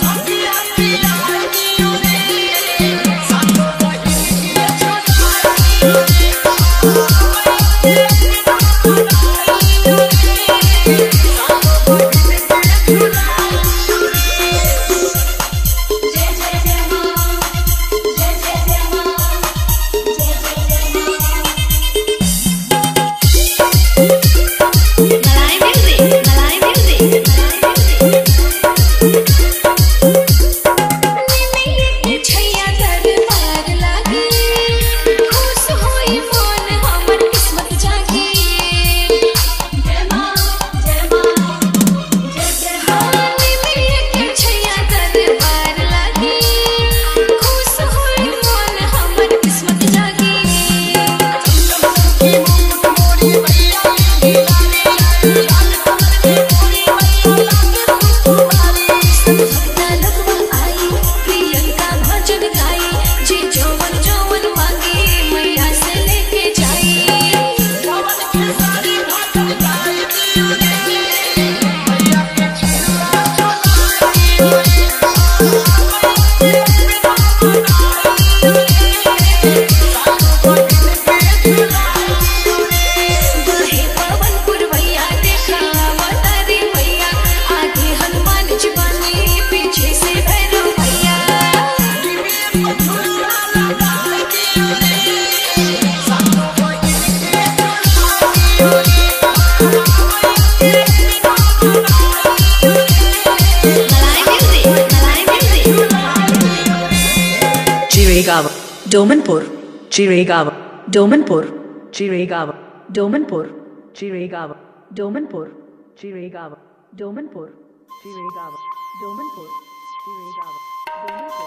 Thank you. Chiregaon Domanpur Chiregaon Domanpur Chiregaon Domanpur Chiregaon Domanpur Chiregaon Domanpur Chiregaon Domanpur Chiregaon Domanpur